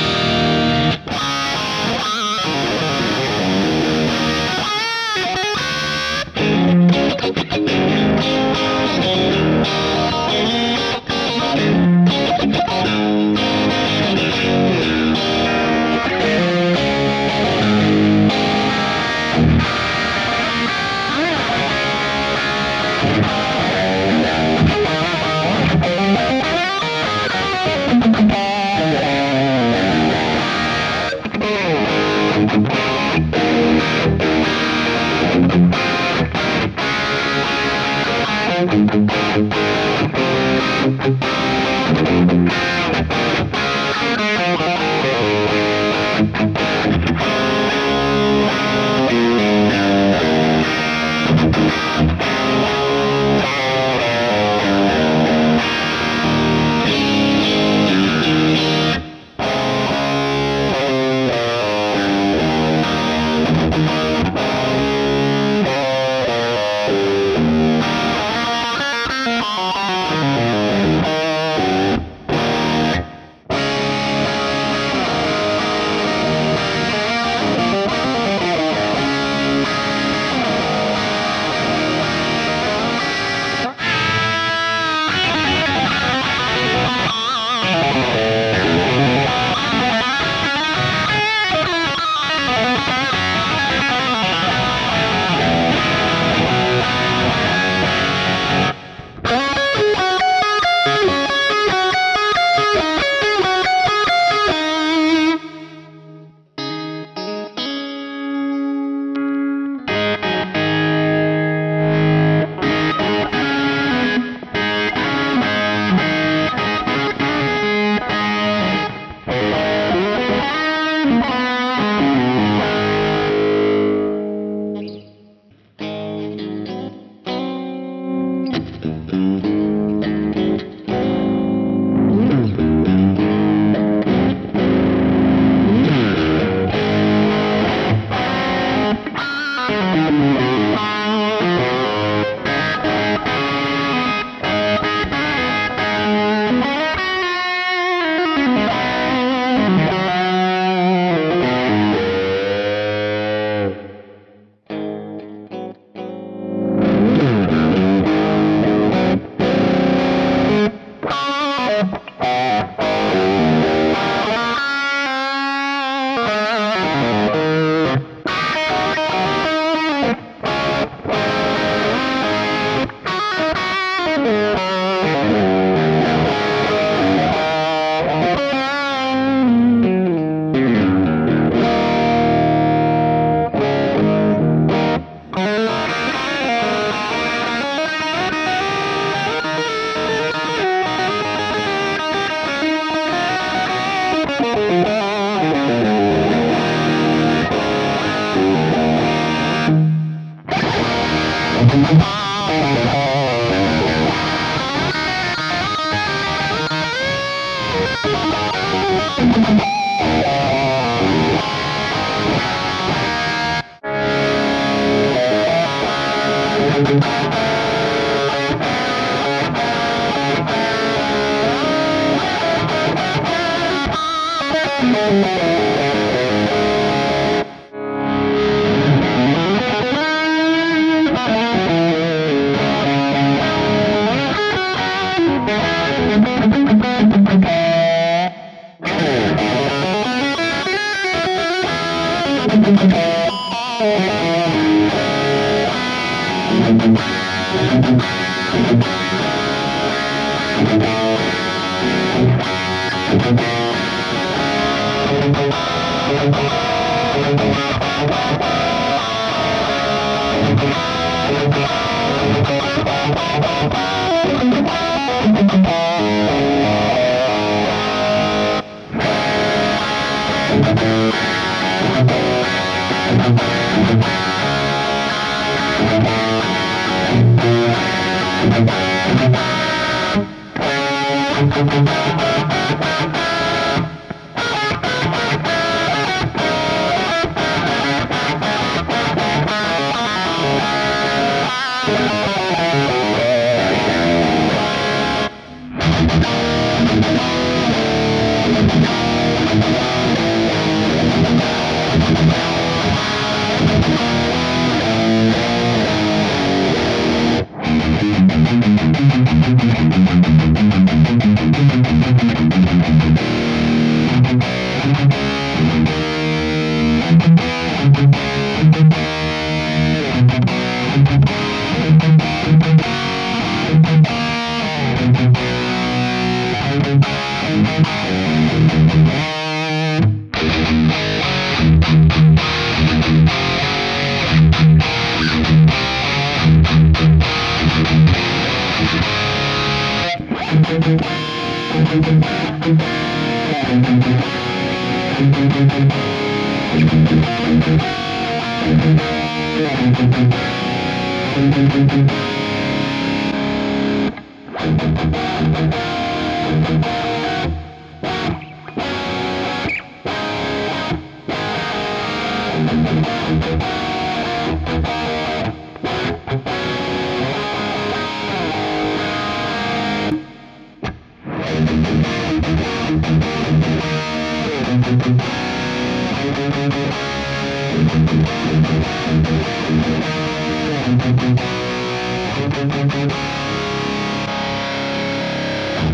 Bye. Bye.